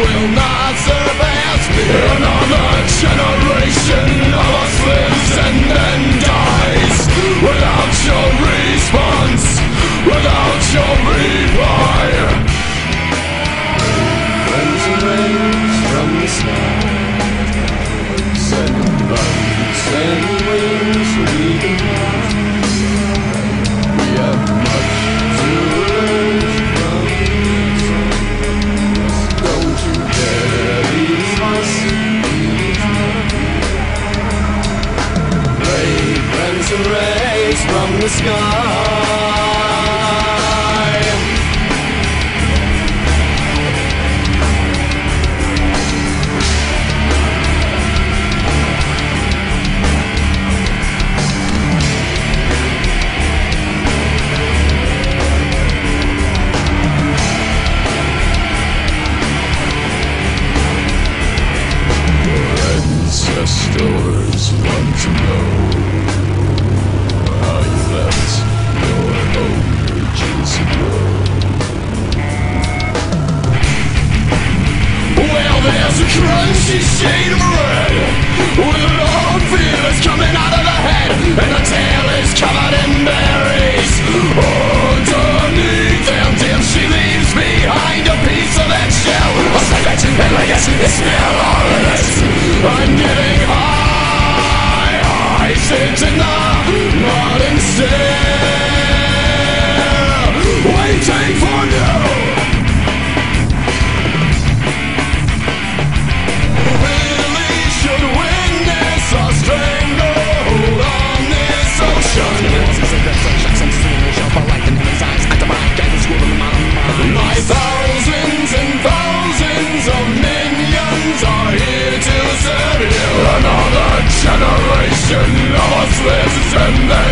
will not serve. rays from the sky. Your Ancestors want to know. Crunchy shade of red. With an that's coming Send